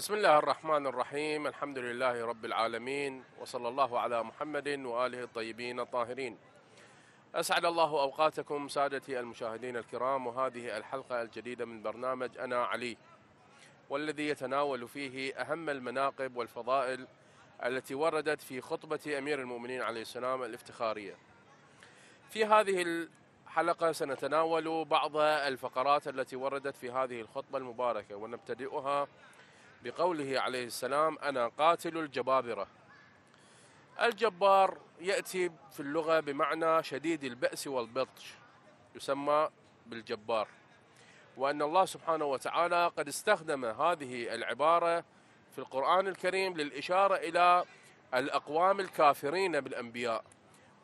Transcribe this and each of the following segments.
بسم الله الرحمن الرحيم. الحمد لله رب العالمين وصلى الله على محمد وآله الطيبين الطاهرين. أسعد الله أوقاتكم سادتي المشاهدين الكرام وهذه الحلقة الجديدة من برنامج أنا علي والذي يتناول فيه أهم المناقب والفضائل التي وردت في خطبة أمير المؤمنين عليه السلام الافتخارية. في هذه الحلقة سنتناول بعض الفقرات التي وردت في هذه الخطبة المباركة ونبتدئها بقوله عليه السلام أنا قاتل الجبابرة. الجبار يأتي في اللغة بمعنى شديد البأس والبطش يسمى بالجبار. وأن الله سبحانه وتعالى قد استخدم هذه العبارة في القرآن الكريم للإشارة إلى الأقوام الكافرين بالأنبياء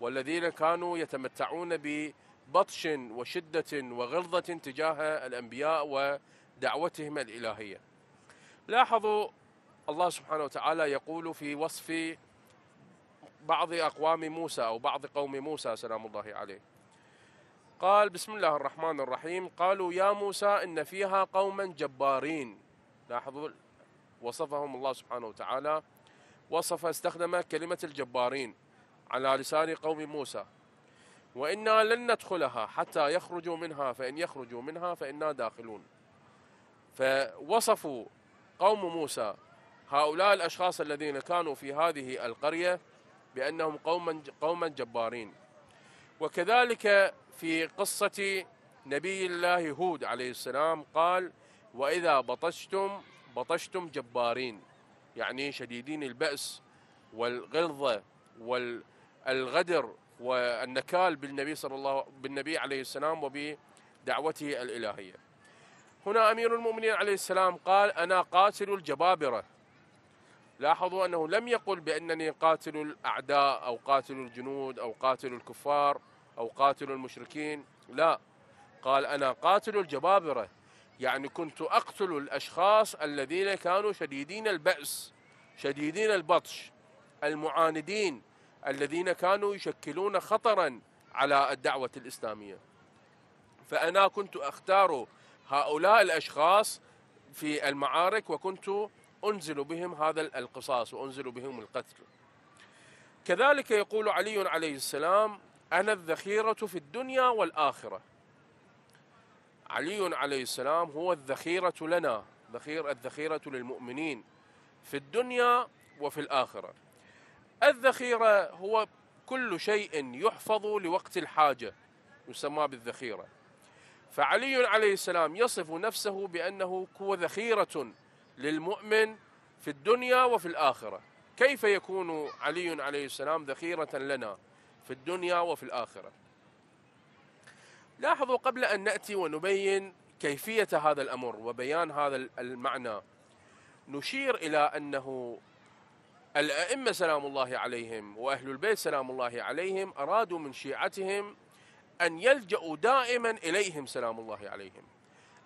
والذين كانوا يتمتعون ببطش وشدة وغلظة تجاه الأنبياء ودعوتهم الإلهية. لاحظوا الله سبحانه وتعالى يقول في وصف بعض أقوام موسى أو بعض قوم موسى سلام الله عليه. قال بسم الله الرحمن الرحيم. قالوا يا موسى إن فيها قوما جبارين. لاحظوا وصفهم الله سبحانه وتعالى. وصف استخدم كلمة الجبارين على لسان قوم موسى. وإنا لن ندخلها حتى يخرجوا منها فإن يخرجوا منها فإنا داخلون. فوصفوا قوم موسى. هؤلاء الأشخاص الذين كانوا في هذه القرية بأنهم قوما قوما جبارين. وكذلك في قصة نبي الله هود عليه السلام قال وإذا بطشتم بطشتم جبارين. يعني شديدين البأس والغلظة والغدر والنكال بالنبي صلى الله بالنبي عليه السلام وبدعوته الإلهية. هنا أمير المؤمنين عليه السلام قال أنا قاتل الجبابرة. لاحظوا أنه لم يقل بأنني قاتل الأعداء أو قاتل الجنود أو قاتل الكفار أو قاتل المشركين لا. قال أنا قاتل الجبابرة يعني كنت أقتل الأشخاص الذين كانوا شديدين البأس شديدين البطش المعاندين الذين كانوا يشكلون خطرا على الدعوة الإسلامية. فأنا كنت أختار هؤلاء الأشخاص في المعارك وكنت أنزل بهم هذا القصاص وأنزل بهم القتل. كذلك يقول علي عليه السلام أنا الذخيرة في الدنيا والآخرة. علي عليه السلام هو الذخيرة لنا ذخير الذخيرة للمؤمنين في الدنيا وفي الآخرة. الذخيرة هو كل شيء يحفظ لوقت الحاجة يسمى بالذخيرة. فعلي عليه السلام يصف نفسه بأنه هو ذخيرة للمؤمن في الدنيا وفي الآخرة. كيف يكون علي عليه السلام ذخيرة لنا في الدنيا وفي الآخرة؟ لاحظوا قبل أن نأتي ونبين كيفية هذا الأمر وبيان هذا المعنى. نشير إلى أنه الأئمة سلام الله عليهم وأهل البيت سلام الله عليهم أرادوا من شيعتهم أن يلجأوا دائما إليهم سلام الله عليهم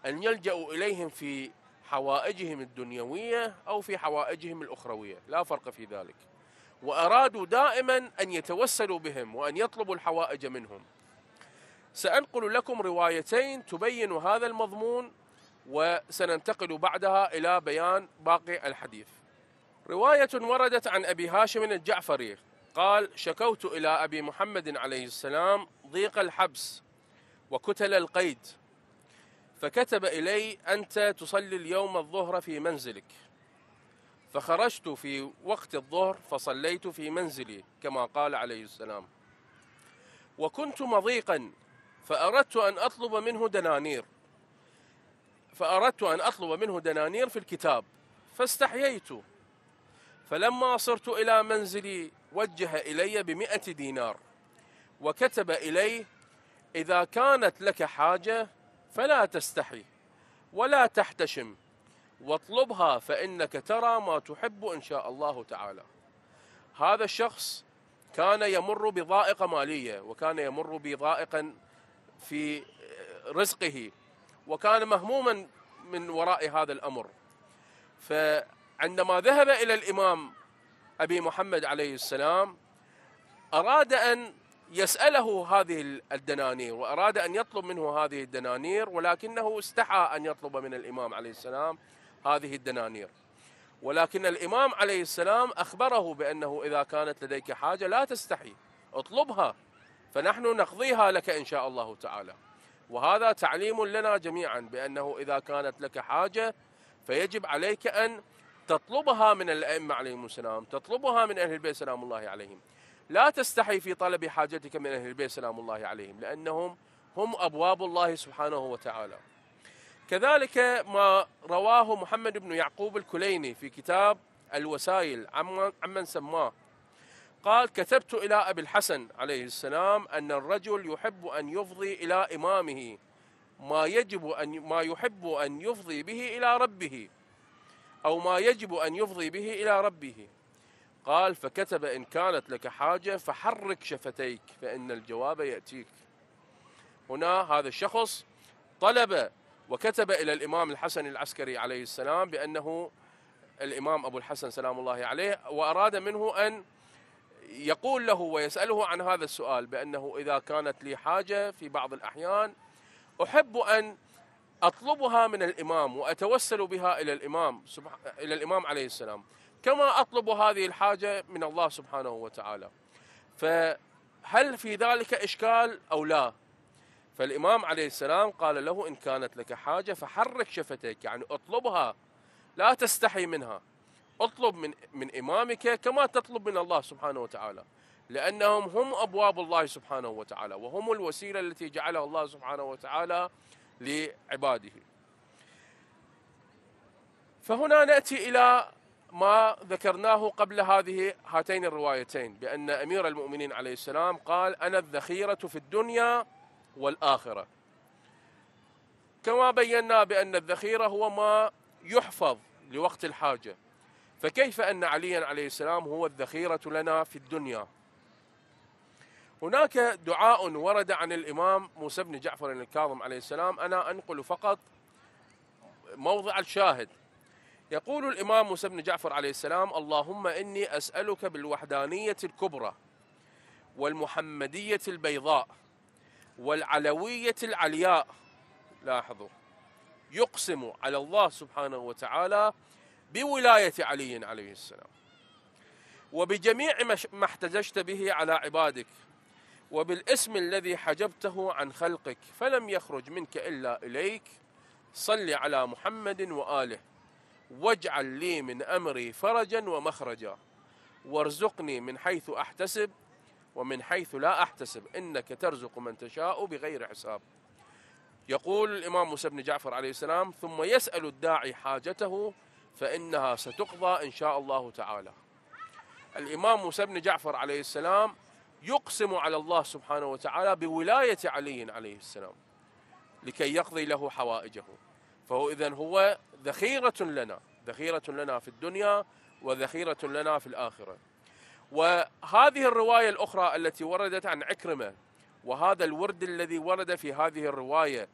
أن يلجأوا إليهم في حوائجهم الدنيوية أو في حوائجهم الأخروية. لا فرق في ذلك. وأرادوا دائما أن يتوسلوا بهم وأن يطلبوا الحوائج منهم. سأنقل لكم روايتين تبين هذا المضمون وسننتقل بعدها إلى بيان باقي الحديث. رواية وردت عن أبي هاشم الجعفري قال شكوت إلى أبي محمد عليه السلام ضيق الحبس وكتل القيد فكتب إلي أنت تصلي اليوم الظهر في منزلك. فخرجت في وقت الظهر فصليت في منزلي كما قال عليه السلام. وكنت مضيقا فأردت أن أطلب منه دنانير. فأردت أن أطلب منه دنانير في الكتاب فاستحييت. فلما صرت إلى منزلي وجه إلي بمئة دينار. وكتب إليه إذا كانت لك حاجة فلا تستحي ولا تحتشم واطلبها فإنك ترى ما تحب إن شاء الله تعالى. هذا الشخص كان يمر بضائقة مالية وكان يمر بضائقا في رزقه وكان مهموما من وراء هذا الأمر. فعندما ذهب إلى الإمام أبي محمد عليه السلام أراد أن يسأله هذه الدنانير وأراد أن يطلب منه هذه الدنانير ولكنه استحى أن يطلب من الإمام عليه السلام هذه الدنانير. ولكن الإمام عليه السلام أخبره بأنه إذا كانت لديك حاجة لا تستحي اطلبها فنحن نقضيها لك إن شاء الله تعالى. وهذا تعليم لنا جميعا بأنه إذا كانت لك حاجة فيجب عليك أن تطلبها من الأئمة عليهم السلام تطلبها من أهل البيت سلام الله عليهم. لا تستحي في طلب حاجتك من أهل البيت سلام الله عليهم لأنهم هم أبواب الله سبحانه وتعالى. كذلك ما رواه محمد بن يعقوب الكليني في كتاب الوسائل عمن سماه قال كتبت إلى أبي الحسن عليه السلام أن الرجل يحب أن يفضي إلى إمامه ما يجب أن ما يحب أن يفضي به إلى ربه أو ما يجب أن يفضي به إلى ربه. قال فكتب إن كانت لك حاجة فحرك شفتيك فإن الجواب يأتيك. هنا هذا الشخص طلب وكتب إلى الإمام الحسن العسكري عليه السلام بأنه الإمام أبو الحسن سلام الله عليه وأراد منه أن يقول له ويسأله عن هذا السؤال بأنه إذا كانت لي حاجة في بعض الأحيان أحب أن أطلبها من الإمام وأتوسل بها إلى الإمام إلى الإمام عليه السلام. كما أطلب هذه الحاجة من الله سبحانه وتعالى. فهل في ذلك إشكال أو لا؟ فالإمام عليه السلام قال له إن كانت لك حاجة فحرك شفتيك يعني اطلبها لا تستحي منها. اطلب من من إمامك كما تطلب من الله سبحانه وتعالى لأنهم هم أبواب الله سبحانه وتعالى وهم الوسيلة التي جعلها الله سبحانه وتعالى لعباده. فهنا نأتي إلى ما ذكرناه قبل هذه هاتين الروايتين بأن أمير المؤمنين عليه السلام قال أنا الذخيرة في الدنيا والآخرة. كما بينا بأن الذخيرة هو ما يحفظ لوقت الحاجة. فكيف أن عليا عليه السلام هو الذخيرة لنا في الدنيا؟ هناك دعاء ورد عن الإمام موسى بن جعفر الكاظم عليه السلام. أنا أنقل فقط موضع الشاهد. يقول الإمام موسى بن جعفر عليه السلام اللهم إني أسألك بالوحدانية الكبرى والمحمدية البيضاء والعلوية العلياء. لاحظوا. يقسم على الله سبحانه وتعالى بولاية علي عليه السلام. وبجميع ما احتججت به على عبادك وبالاسم الذي حجبته عن خلقك فلم يخرج منك إلا إليك. صل على محمد وآله. واجعل لي من أمري فرجا ومخرجا. وارزقني من حيث أحتسب ومن حيث لا أحتسب. إنك ترزق من تشاء بغير حساب. يقول الإمام موسى بن جعفر عليه السلام ثم يسأل الداعي حاجته فإنها ستقضى إن شاء الله تعالى. الإمام موسى بن جعفر عليه السلام يقسم على الله سبحانه وتعالى بولاية علي عليه السلام لكي يقضي له حوائجه. فهو إذن هو ذخيرة لنا ذخيرة لنا في الدنيا وذخيرة لنا في الآخرة. وهذه الرواية الأخرى التي وردت عن عكرمة وهذا الورد الذي ورد في هذه الرواية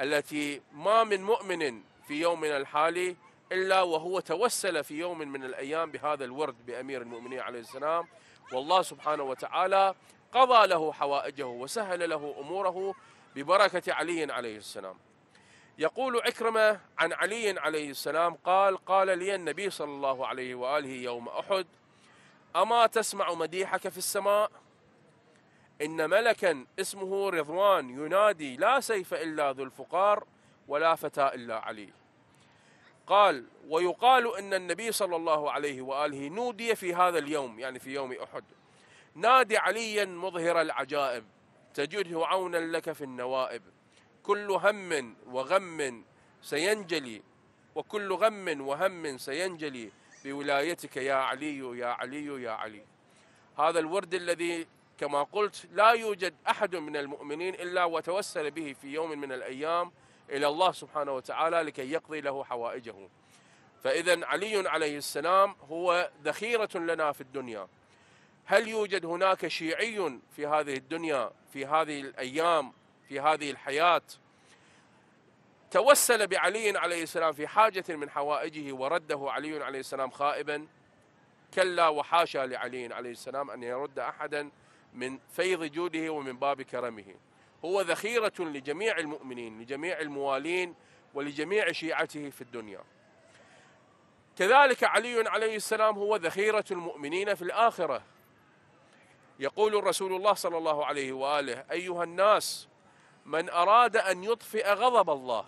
التي ما من مؤمن في يومنا الحالي إلا وهو توسل في يوم من الأيام بهذا الورد بأمير المؤمنين عليه السلام. والله سبحانه وتعالى قضى له حوائجه وسهل له أموره ببركة علي عليه السلام. يقول عكرمة عن علي عليه السلام قال قال لي النبي صلى الله عليه وآله يوم أحد أما تسمع مديحك في السماء؟ إن ملكا اسمه رضوان ينادي لا سيف إلا ذو الفقار ولا فتى إلا علي. قال ويقال إن النبي صلى الله عليه وآله نودي في هذا اليوم يعني في يوم أحد ناد عليا مظهر العجائب تجده عونا لك في النوائب. كل هم وغم سينجلي وكل غم وهم سينجلي بولايتك يا علي يا علي يا علي. هذا الورد الذي كما قلت لا يوجد أحد من المؤمنين إلا وتوسل به في يوم من الأيام إلى الله سبحانه وتعالى لكي يقضي له حوائجه. فإذا علي عليه السلام هو ذخيرة لنا في الدنيا. هل يوجد هناك شيعي في هذه الدنيا في هذه الأيام في هذه الحياة. توسل بعلي عليه السلام في حاجة من حوائجه ورده علي عليه السلام خائبا. كلا وحاشا لعلي عليه السلام أن يرد أحدا من فيض جوده ومن باب كرمه. هو ذخيرة لجميع المؤمنين لجميع الموالين ولجميع شيعته في الدنيا. كذلك علي عليه السلام هو ذخيرة المؤمنين في الآخرة. يقول الرسول الله صلى الله عليه وآله أيها الناس من أراد أن يطفئ غضب الله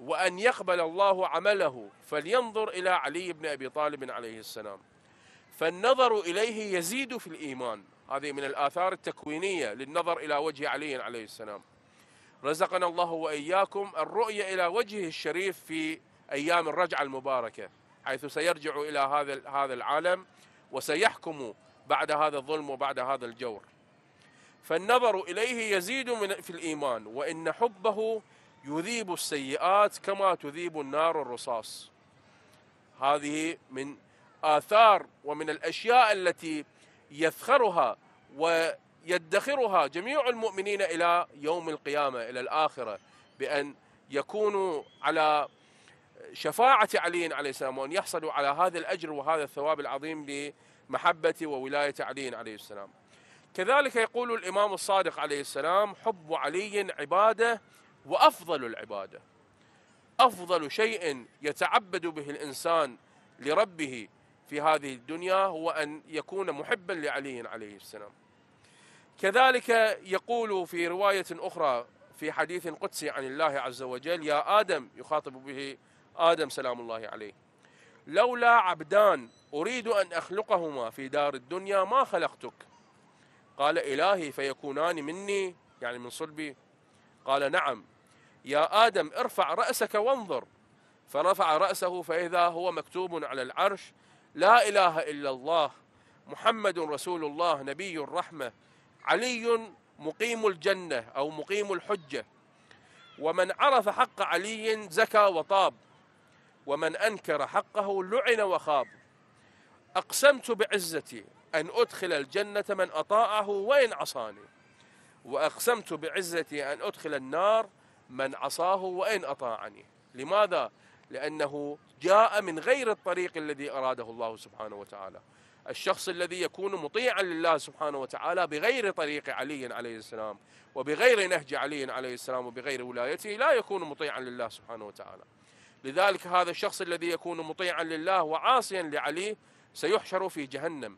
وأن يقبل الله عمله فلينظر إلى علي بن أبي طالب عليه السلام. فالنظر إليه يزيد في الإيمان. هذه من الآثار التكوينية للنظر إلى وجه علي عليه السلام. رزقنا الله وإياكم الرؤية إلى وجهه الشريف في أيام الرجعة المباركة حيث سيرجع إلى هذا هذا العالم وسيحكم بعد هذا الظلم وبعد هذا الجور. فالنظر إليه يزيد من في الإيمان وإن حبه يذيب السيئات كما تذيب النار الرصاص. هذه من آثار ومن الأشياء التي يذخرها ويدخرها جميع المؤمنين إلى يوم القيامة إلى الآخرة بأن يكونوا على شفاعة علي عليه السلام وأن يحصلوا على هذا الأجر وهذا الثواب العظيم بمحبة وولاية علي عليه السلام. كذلك يقول الإمام الصادق عليه السلام حب علي عبادة وأفضل العبادة. أفضل شيء يتعبد به الإنسان لربه في هذه الدنيا هو أن يكون محبا لعلي عليه السلام. كذلك يقول في رواية أخرى في حديث قدسي عن الله عز وجل يا آدم يخاطب به آدم سلام الله عليه لولا عبدان أريد أن أخلقهما في دار الدنيا ما خلقتك. قال إلهي فيكونان مني يعني من صلبي. قال نعم. يا آدم ارفع رأسك وانظر. فرفع رأسه فإذا هو مكتوب على العرش لا إله إلا الله محمد رسول الله نبي الرحمة علي مقيم الجنة أو مقيم الحجة. ومن عرف حق علي زكى وطاب. ومن أنكر حقه لعن وخاب. أقسمت بعزتي أن أدخل الجنة من أطاعه وإن عصاني. وأقسمت بعزتي أن أدخل النار من عصاه وإن أطاعني. لماذا؟ لأنه جاء من غير الطريق الذي أراده الله سبحانه وتعالى. الشخص الذي يكون مطيعا لله سبحانه وتعالى بغير طريق علي عليه السلام وبغير نهج علي عليه السلام وبغير ولايته لا يكون مطيعا لله سبحانه وتعالى. لذلك هذا الشخص الذي يكون مطيعا لله وعاصيا لعلي سيحشر في جهنم.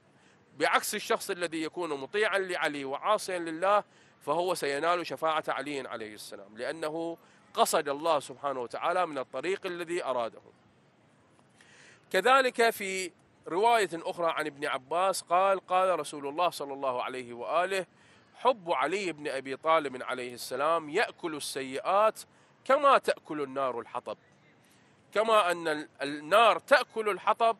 بعكس الشخص الذي يكون مطيعا لعلي وعاصيا لله فهو سينال شفاعة علي عليه السلام لأنه قصد الله سبحانه وتعالى من الطريق الذي أراده. كذلك في رواية أخرى عن ابن عباس قال قال رسول الله صلى الله عليه وآله حب علي بن أبي طالب عليه السلام يأكل السيئات كما تأكل النار الحطب. كما أن النار تأكل الحطب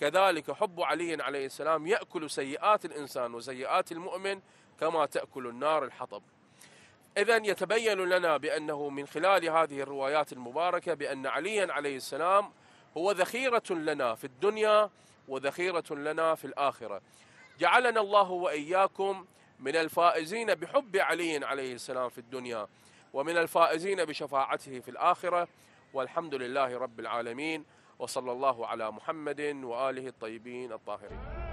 كذلك حب علي عليه السلام يأكل سيئات الإنسان وسيئات المؤمن كما تأكل النار الحطب. إذا يتبين لنا بأنه من خلال هذه الروايات المباركة بأن عليا عليه السلام هو ذخيرة لنا في الدنيا وذخيرة لنا في الآخرة. جعلنا الله وإياكم من الفائزين بحب علي عليه السلام في الدنيا ومن الفائزين بشفاعته في الآخرة. والحمد لله رب العالمين. وصلى الله على محمد وآله الطيبين الطاهرين.